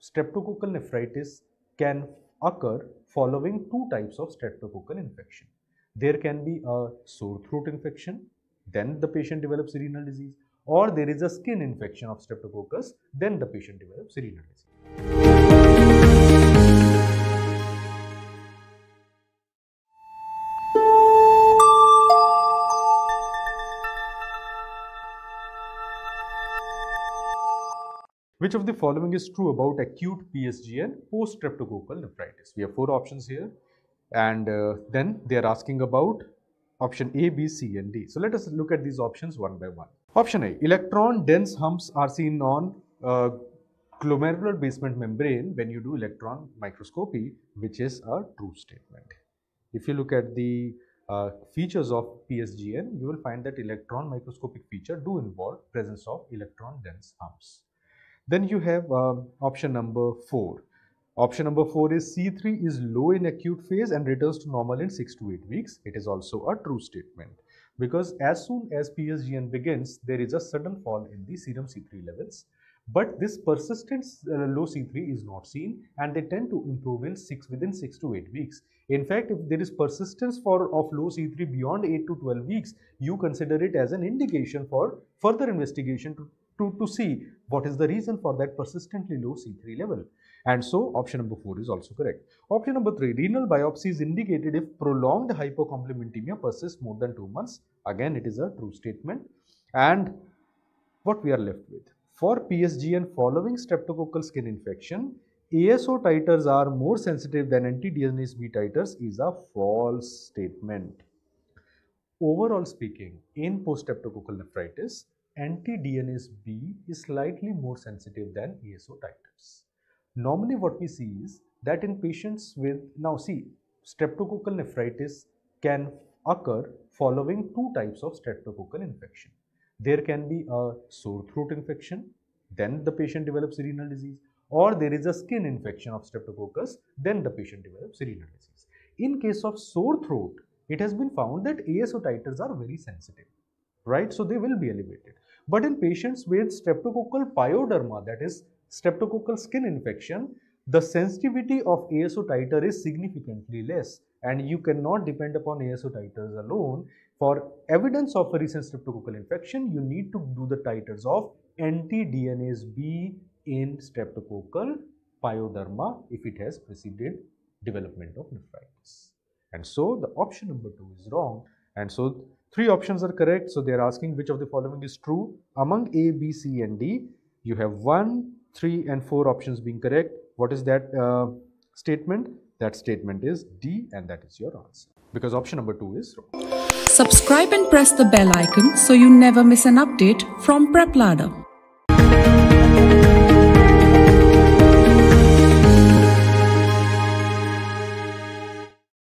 streptococcal nephritis can occur following two types of streptococcal infection. There can be a sore throat infection, then the patient develops renal disease, or there is a skin infection of streptococcus, then the patient develops renal disease. Which of the following is true about acute PSGN post-streptococcal nephritis? We have four options here and uh, then they are asking about option A, B, C and D. So let us look at these options one by one. Option A, electron dense humps are seen on uh, glomerular basement membrane when you do electron microscopy which is a true statement. If you look at the uh, features of PSGN, you will find that electron microscopic feature do involve presence of electron dense humps. Then you have um, option number 4. Option number 4 is C3 is low in acute phase and returns to normal in 6 to 8 weeks. It is also a true statement because as soon as PSGN begins, there is a sudden fall in the serum C3 levels. But this persistent uh, low C3 is not seen and they tend to improve in 6 within 6 to 8 weeks. In fact, if there is persistence for of low C3 beyond 8 to 12 weeks, you consider it as an indication for further investigation to, to, to see what is the reason for that persistently low C3 level. And so option number 4 is also correct. Option number 3, renal biopsy is indicated if prolonged hypocomplementemia persists more than 2 months. Again, it is a true statement. And what we are left with? For PSGN following streptococcal skin infection, ASO titers are more sensitive than anti-DNase B titers is a false statement. Overall speaking, in post-streptococcal nephritis, anti-DNase B is slightly more sensitive than ASO titers. Normally what we see is that in patients with, now see, streptococcal nephritis can occur following two types of streptococcal infection. There can be a sore throat infection, then the patient develops renal disease, or there is a skin infection of streptococcus, then the patient develops renal disease. In case of sore throat, it has been found that ASO titers are very sensitive, right? So they will be elevated. But in patients with streptococcal pyoderma, that is streptococcal skin infection, the sensitivity of ASO titer is significantly less and you cannot depend upon ASO titers alone. For evidence of a recent streptococcal infection, you need to do the titers of anti-DNase B in streptococcal pyoderma if it has preceded development of nephritis. And so the option number 2 is wrong and so three options are correct. So they are asking which of the following is true. Among A, B, C and D, you have 1, 3 and 4 options being correct. What is that uh, statement? That statement is D and that is your answer because option number 2 is wrong. Subscribe and press the bell icon so you never miss an update from PrepLadder.